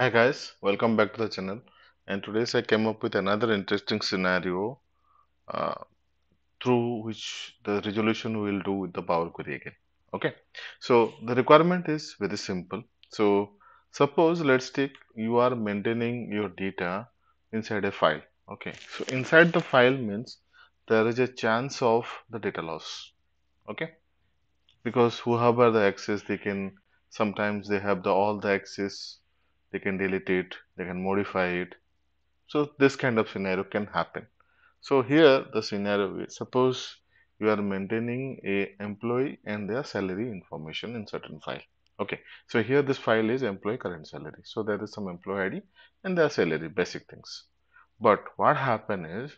Hi guys, welcome back to the channel. And today I came up with another interesting scenario uh, through which the resolution we will do with the Power Query again. Okay, so the requirement is very simple. So suppose let's take you are maintaining your data inside a file. Okay, so inside the file means there is a chance of the data loss. Okay, because whoever the access they can sometimes they have the all the access they can delete it they can modify it. So this kind of scenario can happen. So here the scenario is suppose you are maintaining a employee and their salary information in certain file. Okay so here this file is employee current salary. So there is some employee id and their salary basic things. But what happen is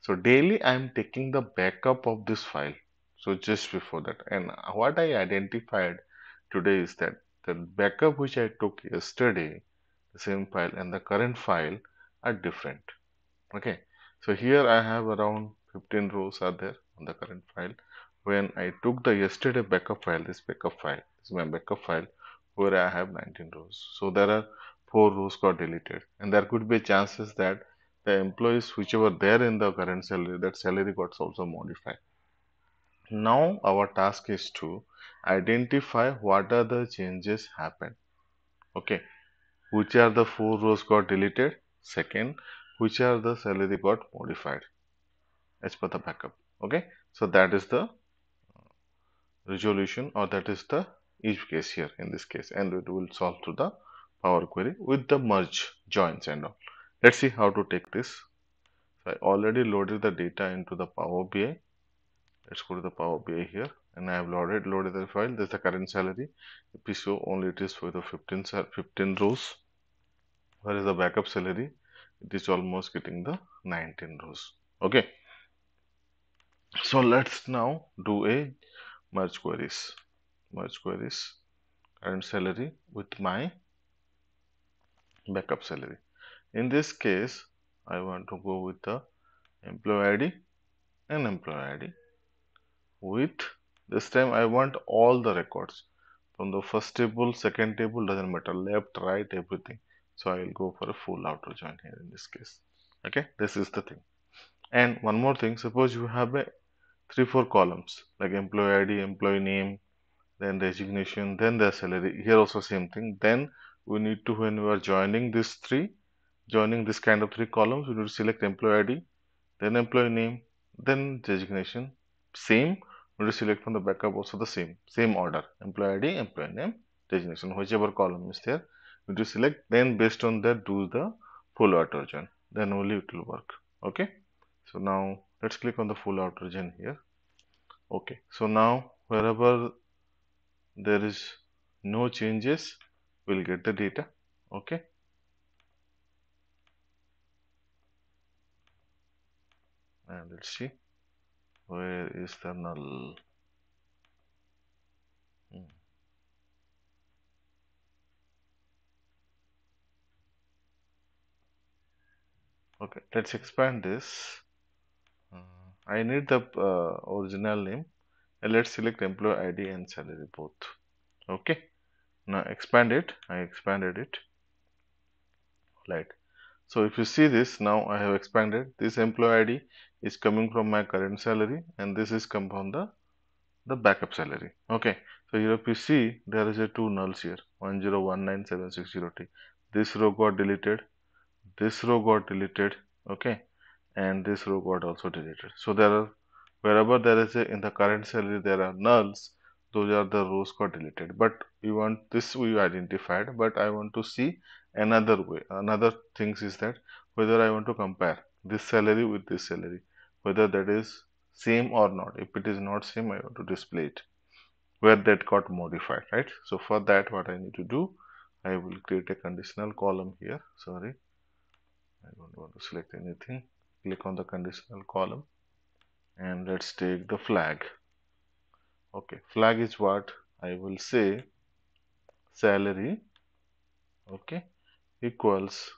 so daily i am taking the backup of this file. So just before that and what i identified today is that the backup which i took yesterday the same file and the current file are different. Okay. So here i have around 15 rows are there on the current file. When i took the yesterday backup file this backup file this is my backup file where i have 19 rows. So there are four rows got deleted. And there could be chances that the employees which were there in the current salary that salary got also modified. Now our task is to identify what are the changes happened. Okay. Which are the four rows got deleted? Second which are the salary got modified? As per the backup. Okay. So that is the resolution or that is the each case here in this case. And it will solve through the power query with the merge joins and all. Let's see how to take this. So i already loaded the data into the power bi let's go to the power bi here and i have loaded loaded the file. This is the current salary. If we show only it is for the 15 15 rows. Whereas the backup salary? It is almost getting the 19 rows. Okay. So let's now do a merge queries. Merge queries. Current salary with my backup salary. In this case i want to go with the employee id and employee id with this time i want all the records. From the first table second table doesn't matter. Left right everything. So i will go for a full outer join here in this case. Okay? This is the thing. And one more thing. Suppose you have a three four columns like employee id employee name then designation then their salary. Here also same thing. Then we need to when we are joining these three joining this kind of three columns we need to select employee id then employee name then designation same we to select from the backup also the same same order. Employee id employee name designation whichever column is there we to select then based on that do the full join then only it will work. Okay? So now let's click on the full outer join here. Okay. So now wherever there is no changes we'll get the data. Okay? And let's see where is the null okay let's expand this. Uh, I need the uh, original name. And let's select employee ID and salary both okay now expand it. I expanded it. Right. So if you see this now I have expanded this employee ID is coming from my current salary and this is come from the the backup salary. Okay. So here if you see there is a two nulls here. 1019760t this row got deleted. This row got deleted. Okay. And this row got also deleted. So there are wherever there is a in the current salary there are nulls. Those are the rows got deleted. But we want this we identified but i want to see another way. Another things is that whether i want to compare this salary with this salary whether that is same or not. If it is not same i want to display it where that got modified right? So for that what i need to do i will create a conditional column here. Sorry. I don't want to select anything. Click on the conditional column and let's take the flag. Okay. Flag is what i will say salary okay equals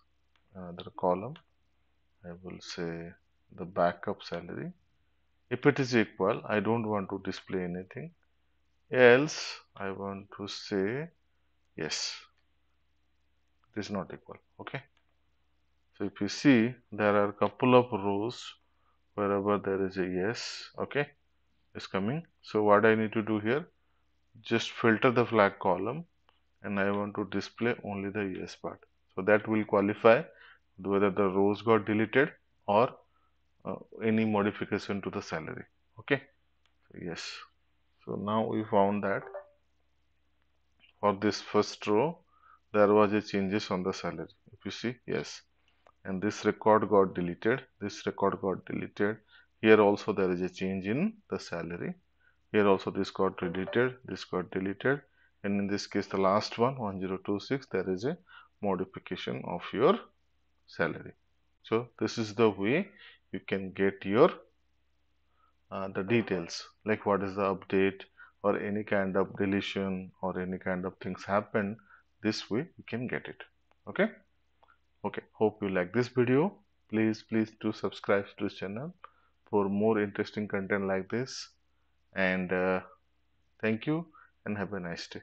another column. I will say the backup salary. If it is equal i don't want to display anything. Else i want to say yes it is not equal okay? So if you see there are a couple of rows wherever there is a yes okay is coming. So what I need to do here just filter the flag column and I want to display only the yes part. So that will qualify whether the rows got deleted or uh, any modification to the salary. Okay? So yes. So now we found that for this first row there was a changes on the salary. If you see yes. And this record got deleted. This record got deleted. Here also there is a change in the salary. Here also this got deleted this got deleted. And in this case the last one 1026 there is a modification of your salary. So this is the way you can get your uh, the details like what is the update or any kind of deletion or any kind of things happen this way you can get it. Okay? Okay. Hope you like this video. Please please do subscribe to this channel for more interesting content like this. And uh, thank you and have a nice day